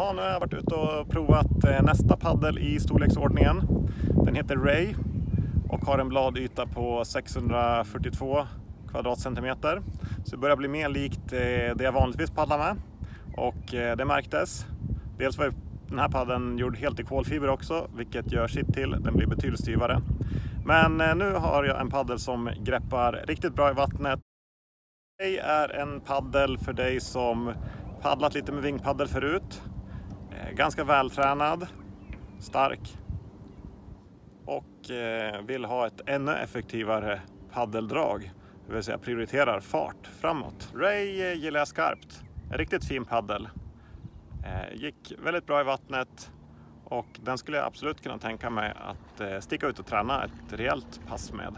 Jaha, nu har jag varit ute och provat eh, nästa paddel i storleksordningen. Den heter Ray och har en bladyta på 642 kvadratcentimeter. Så det börjar bli mer likt eh, det jag vanligtvis paddlar med. Och eh, det märktes. Dels var den här paddeln gjord helt i kolfiber också, vilket gör sitt till. Den blir betydligt styvare. Men nu har jag en paddel som greppar riktigt bra i vattnet. Ray är en paddel för dig som paddlat lite med vingpaddel förut. Eh, ganska vältränad, stark och eh, vill ha ett ännu effektivare paddeldrag. Det vill säga prioriterar fart framåt. Ray eh, gillar jag skarpt. En riktigt fin paddel. Gick väldigt bra i vattnet och den skulle jag absolut kunna tänka mig att sticka ut och träna ett rejält pass med.